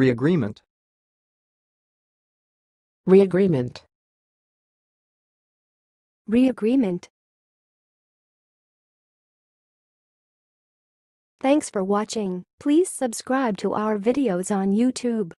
Reagreement. Reagreement. Reagreement. Thanks for watching. Please subscribe to our videos on YouTube.